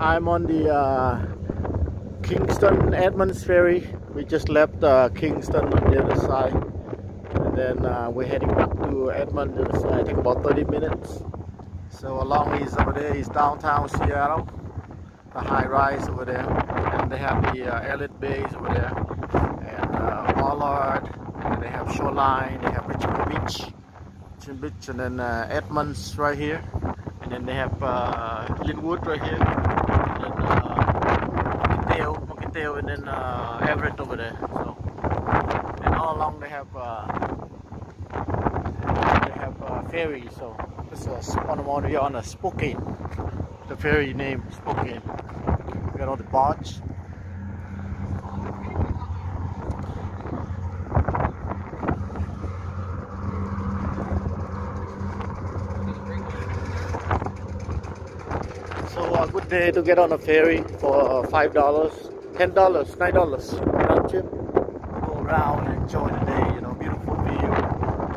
I'm on the uh, Kingston Edmonds ferry. We just left uh, Kingston on the other side. And then uh, we're heading back to Edmonds side. Take about 30 minutes. So along is over there is downtown Seattle. The high rise over there. And they have the uh, Elliott Bays over there. And uh, Ballard. And they have Shoreline. They have Richmond Beach. Richmond Beach and then uh, Edmonds right here. And then they have uh, Lynnwood right here and then uh, Everett over there. So, and all along they have uh, they have uh, ferries. So this is on the one of here on a Spokane. The ferry name Spokane. We got all the barge. So a uh, good day to get on a ferry for uh, five dollars ten dollars, nine dollars round trip. Go around and enjoy the day, you know, beautiful view,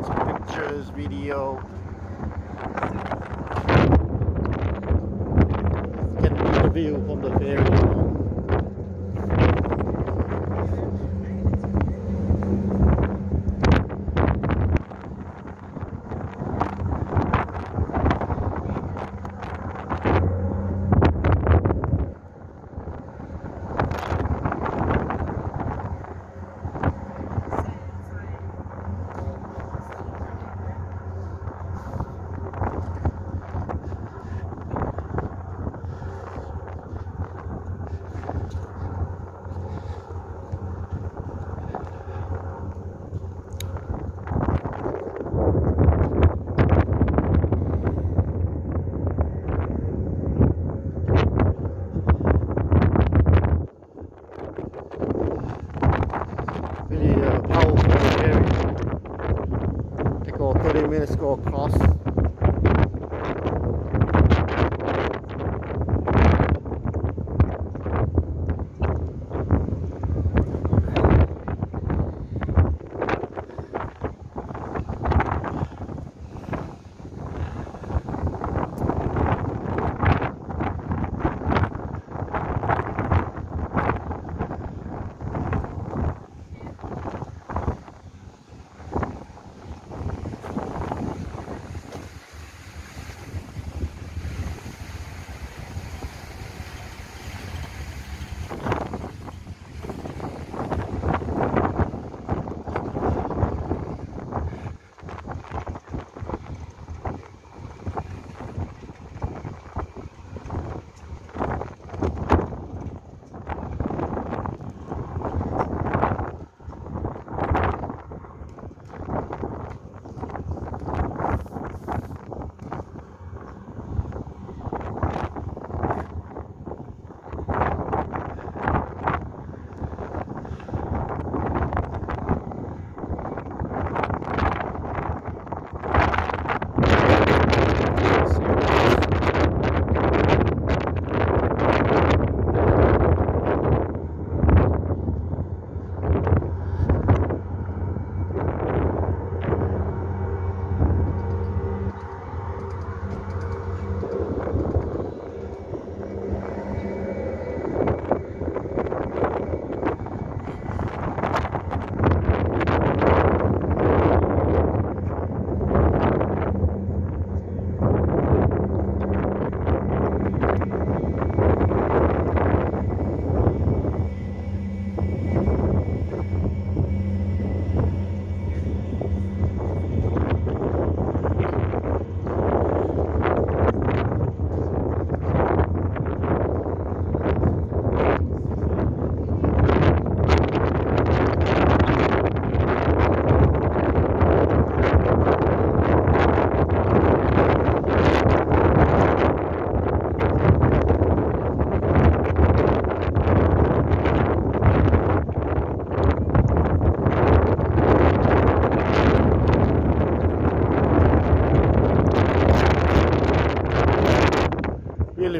some pictures, video. Get the view from the ferry. Minutes go across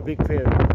big fair.